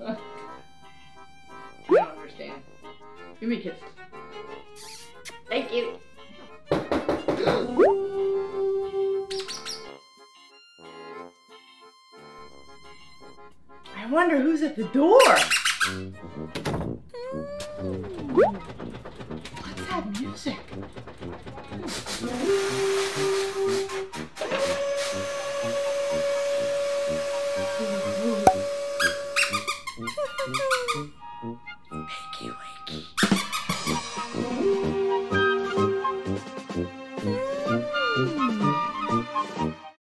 I don't understand. Give me a kiss. Thank you. I wonder who's at the door. What's that music? Wakey, wakey.